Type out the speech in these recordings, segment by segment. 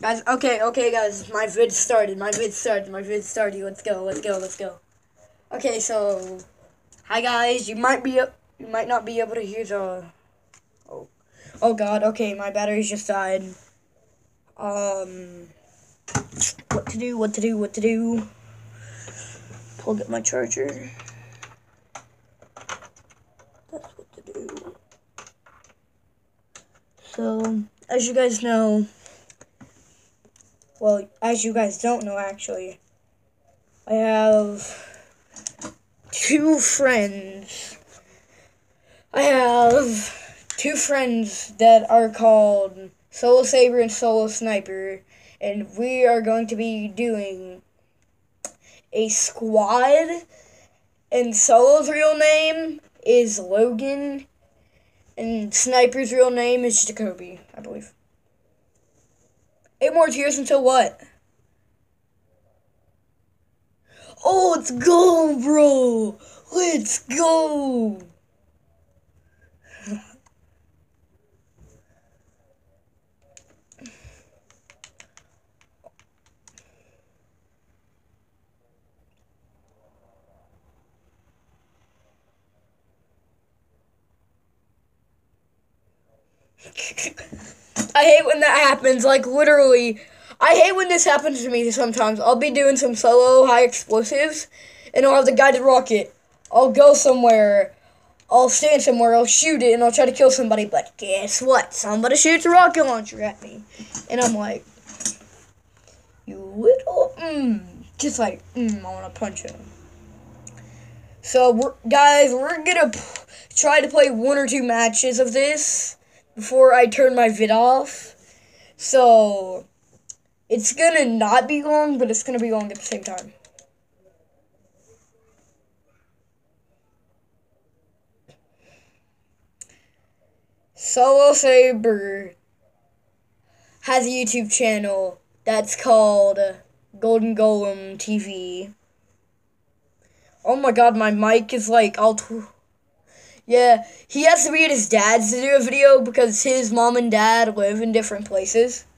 Guys, okay, okay, guys, my vid started, my vid started, my vid started. Let's go, let's go, let's go. Okay, so, hi guys. You might be, you might not be able to hear the. Oh, oh God. Okay, my batteries just died. Um, what to do? What to do? What to do? Pull up my charger. That's what to do. So, as you guys know. Well, as you guys don't know, actually, I have two friends. I have two friends that are called Solo Saber and Solo Sniper, and we are going to be doing a squad. And Solo's real name is Logan, and Sniper's real name is Jacoby, I believe. Eight more tears until what? Oh, let's go, bro. Let's go. I hate when that happens. Like literally, I hate when this happens to me. Sometimes I'll be doing some solo high explosives, and I'll have the guided rocket. I'll go somewhere. I'll stand somewhere. I'll shoot it, and I'll try to kill somebody. But guess what? Somebody shoots a rocket launcher at me, and I'm like, you little mm, just like mm, I want to punch him. So we're, guys, we're gonna try to play one or two matches of this before I turn my vid off. So it's gonna not be long, but it's gonna be long at the same time. Solo Saber has a YouTube channel that's called Golden Golem TV. Oh my god, my mic is like all. Yeah, he has to be at his dad's to do a video because his mom and dad live in different places.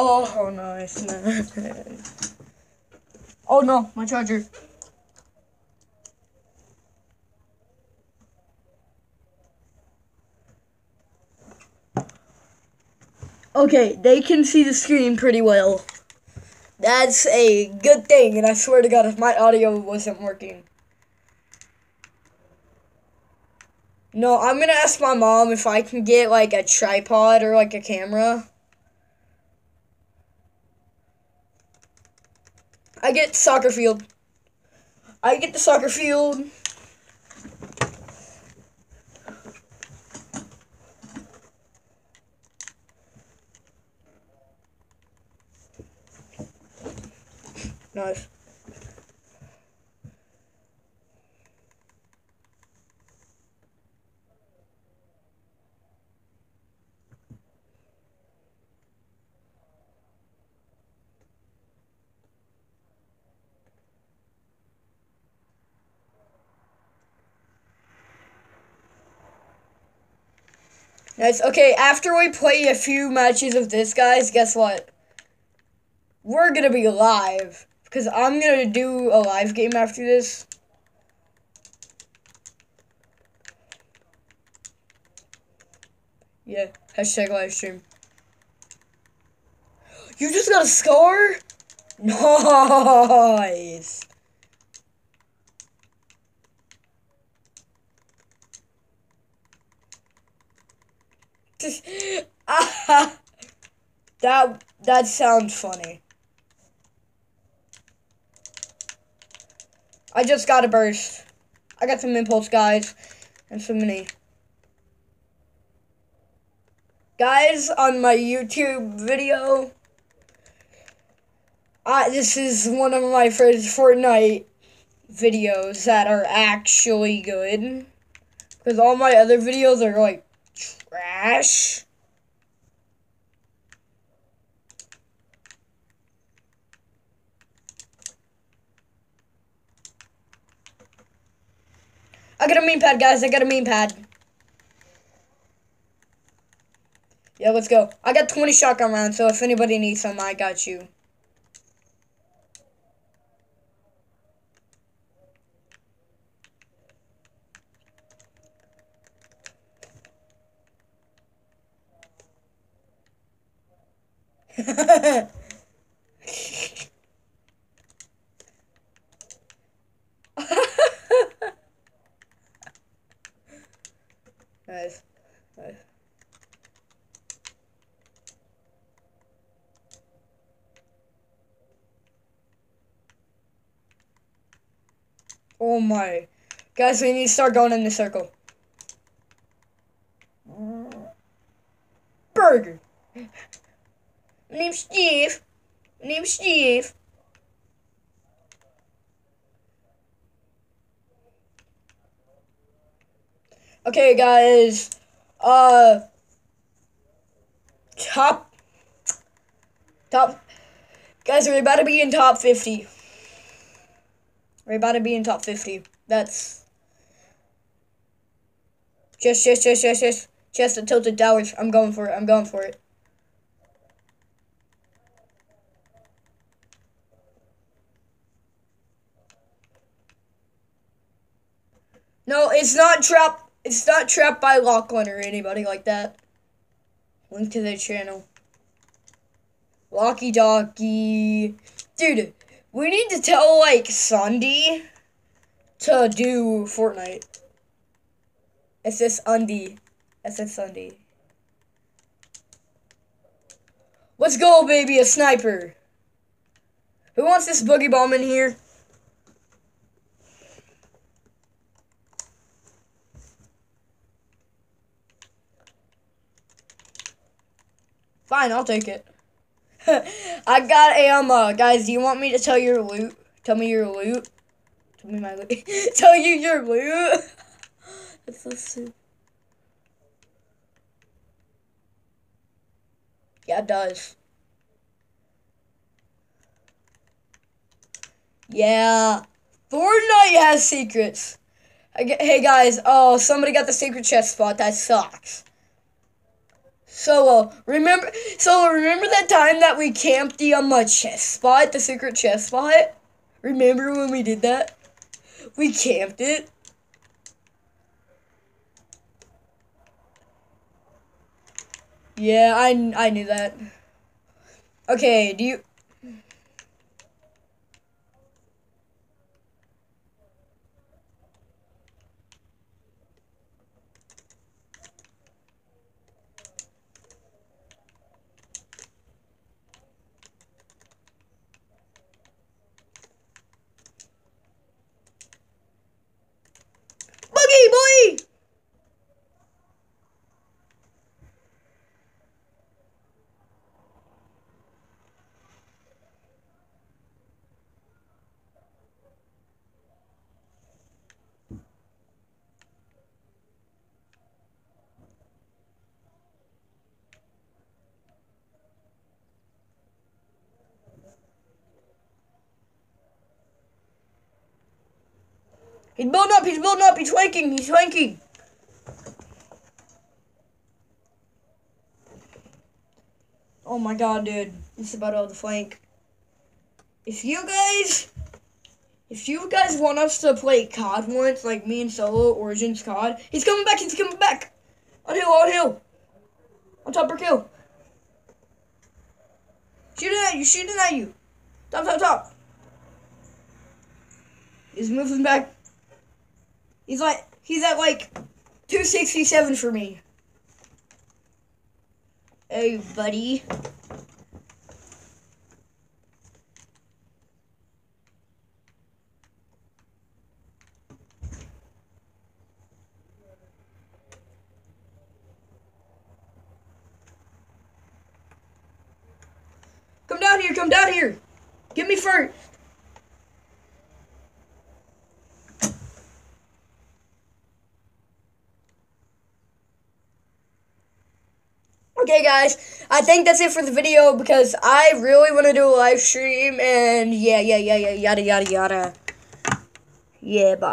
Oh, oh nice, nice. Oh no, my charger. Okay, they can see the screen pretty well. That's a good thing, and I swear to God, if my audio wasn't working. No, I'm gonna ask my mom if I can get like a tripod or like a camera. I get soccer field. I get the soccer field. Nice. Nice. Okay, after we play a few matches of this, guys, guess what? We're gonna be live. Because I'm going to do a live game after this. Yeah, hashtag live stream. You just got a scar? Nice. that that sounds funny. I just got a burst. I got some impulse, guys, and some mini. Guys, on my YouTube video, I, this is one of my first Fortnite videos that are actually good. Because all my other videos are, like, trash. I got a meme pad, guys. I got a meme pad. Yeah, let's go. I got 20 shotgun rounds, so if anybody needs some, I got you. Oh my. Guys, we need to start going in the circle. Burger. My name's Steve. My name's Steve. Okay, guys. Uh, top, top, guys, we're about to be in top 50. We're about to be in top 50. That's just, just, just, just, just, just the tilted towers. I'm going for it. I'm going for it. No, it's not trapped. It's not trapped by Lachlan or anybody like that. Link to the channel. Locky Docky. Dude, we need to tell, like, Sunday to do Fortnite. It's this Undy. It's this Sunday. Let's go, baby, a sniper. Who wants this boogie bomb in here? Fine, I'll take it. I got a um uh, guys, do you want me to tell your loot? Tell me your loot. Tell me my loot. tell you your loot. That's so stupid. Yeah, it does. Yeah. Fortnite has secrets. Hey guys, oh, somebody got the secret chest spot. That sucks. Solo, remember, Solo, remember that time that we camped the um, chest spot, the secret chest spot? Remember when we did that? We camped it. Yeah, I, I knew that. Okay, do you... He's building up, he's building up, he's flanking, he's flanking. Oh my god, dude. It's about all the flank. If you guys if you guys want us to play COD once, like me and Solo, Origins COD, he's coming back, he's coming back! On hill, on hill! On top or kill. Shooting at you, shooting at you! Top, top, top! He's moving back. He's like, he's at like 267 for me. Hey, buddy. Come down here, come down here. Give me first. Okay, guys, I think that's it for the video because I really want to do a live stream and yeah, yeah, yeah, yeah, yada, yada, yada. Yeah, bye.